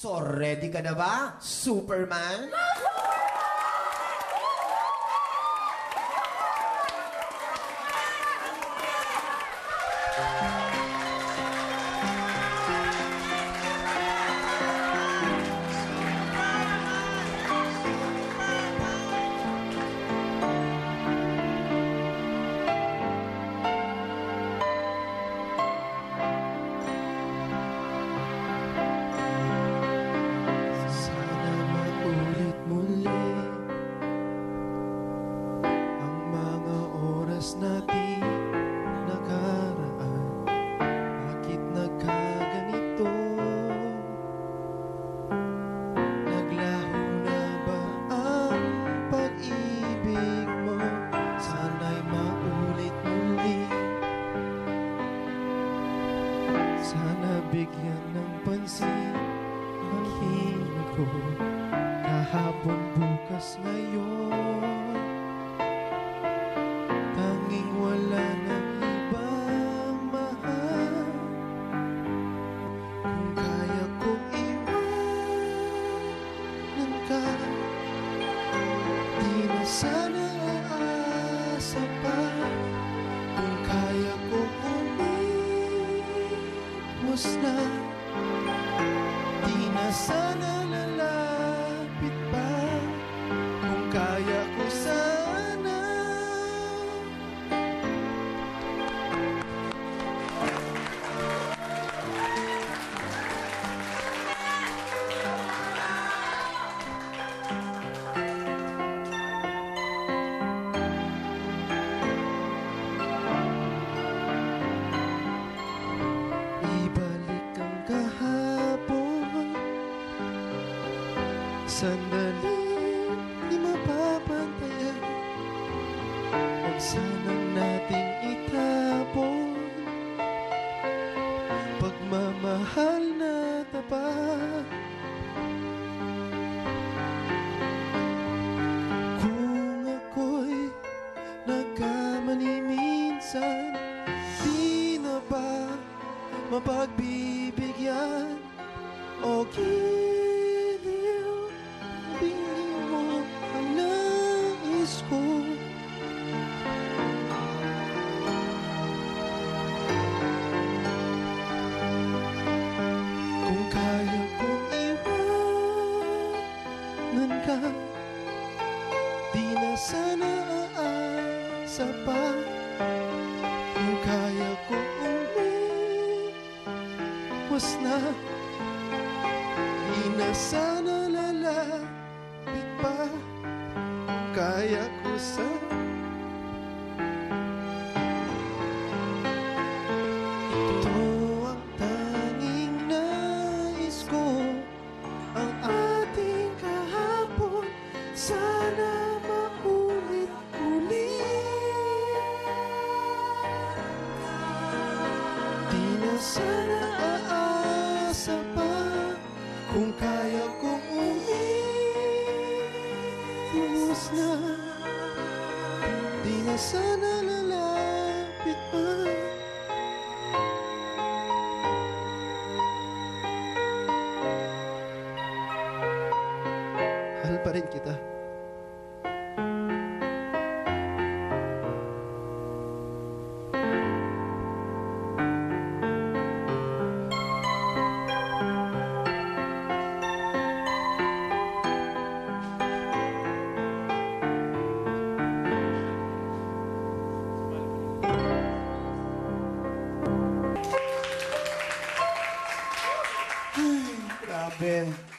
So, ready ka na ba, Superman? Hiling ko Kahapon bukas ngayon Tanging wala ng ibang mahal Kung kaya kong iwanan ka Di na sana aasa pa. Kung kaya kong umimos na Sandali di mapapantayan. Huwag sanang nating itapon. Pagmamahal na tapat. Kung ako'y nagkamali minsan Di na ba mapagbibigyan? O giliw ko. Kung kaya kong iwanan ka Di na sana aasa pa. Kung kaya kong umiwas na Di na sana kaya ko sa Ito ang tanging nais ko Ang ating kahapon. Sana maulit-ulit Di na sana aasa pa Kung kaya kong umiwas na Di na sana lalapit pa Mahal pa rin kita. Man.